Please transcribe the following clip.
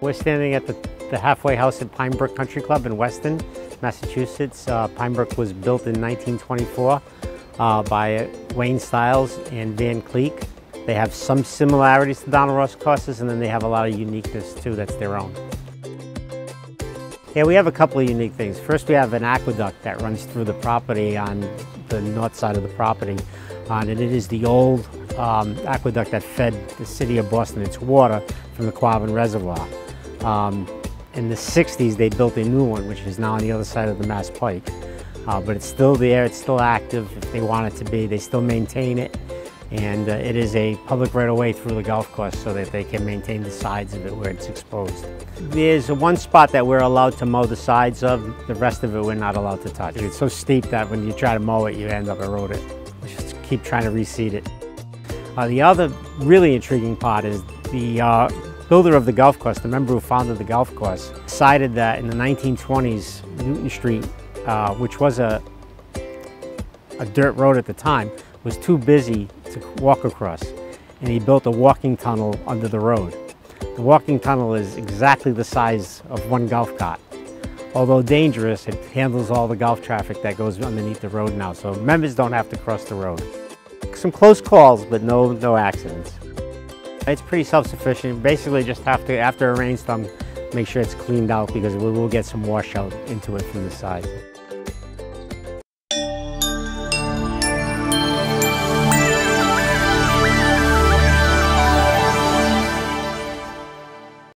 we're standing at the, the halfway house at Pine Brook Country Club in Weston, Massachusetts. Uh, Pine Brook was built in 1924 uh, by Wayne Stiles and Van Kleek. They have some similarities to Donald Ross courses and then they have a lot of uniqueness too that's their own. Yeah, we have a couple of unique things. First, we have an aqueduct that runs through the property on the north side of the property. Uh, and it is the old um, aqueduct that fed the city of Boston its water from the Quabbin Reservoir. Um, in the 60s, they built a new one, which is now on the other side of the Mass Pike. Uh, but it's still there, it's still active if they want it to be. They still maintain it. And uh, it is a public right-of-way through the golf course so that they can maintain the sides of it where it's exposed. There's one spot that we're allowed to mow the sides of, the rest of it we're not allowed to touch. It's so steep that when you try to mow it, you end up eroding. Just keep trying to reseed it. Uh, the other really intriguing part is the uh, builder of the golf course, the member who founded the golf course, decided that in the 1920s, Newton Street, uh, which was a, a dirt road at the time, was too busy to walk across. And he built a walking tunnel under the road. The walking tunnel is exactly the size of one golf cart. Although dangerous, it handles all the golf traffic that goes underneath the road now, so members don't have to cross the road. Some close calls, but no, no accidents. It's pretty self-sufficient. Basically just have to, after a rainstorm, make sure it's cleaned out because we will get some washout into it from the side.